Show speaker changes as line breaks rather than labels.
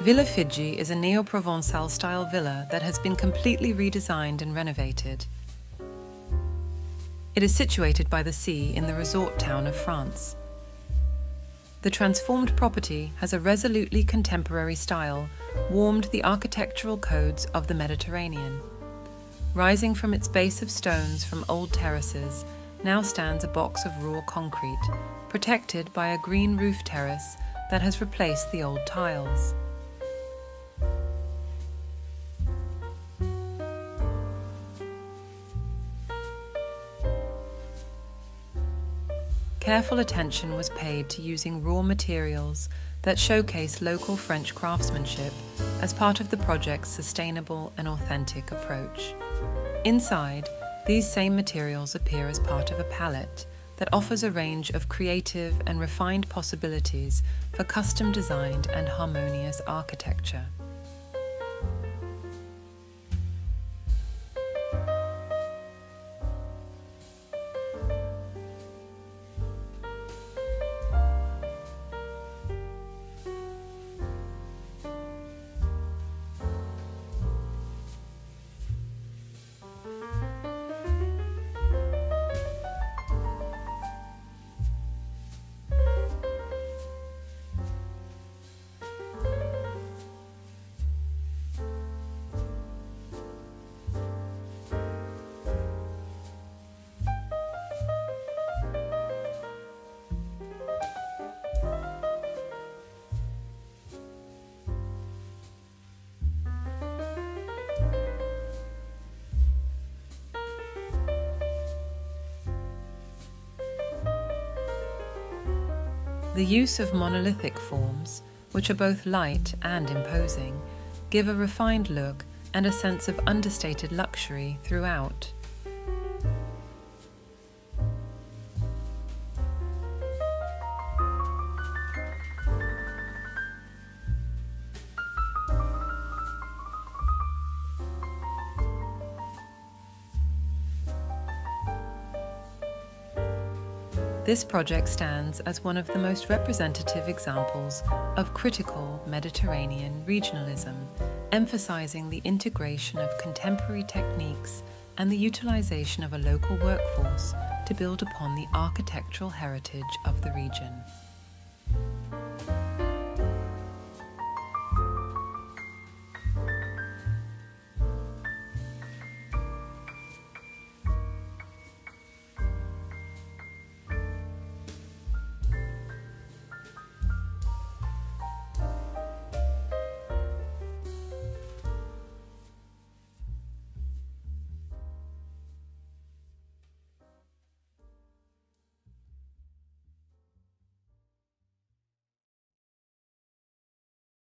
Villa Fidji is a neo-Provençal style villa that has been completely redesigned and renovated. It is situated by the sea in the resort town of France. The transformed property has a resolutely contemporary style, warmed the architectural codes of the Mediterranean. Rising from its base of stones from old terraces, now stands a box of raw concrete, protected by a green roof terrace that has replaced the old tiles. Careful attention was paid to using raw materials that showcase local French craftsmanship as part of the project's sustainable and authentic approach. Inside, these same materials appear as part of a palette that offers a range of creative and refined possibilities for custom designed and harmonious architecture. The use of monolithic forms, which are both light and imposing, give a refined look and a sense of understated luxury throughout. This project stands as one of the most representative examples of critical Mediterranean regionalism, emphasizing the integration of contemporary techniques and the utilization of a local workforce to build upon the architectural heritage of the region.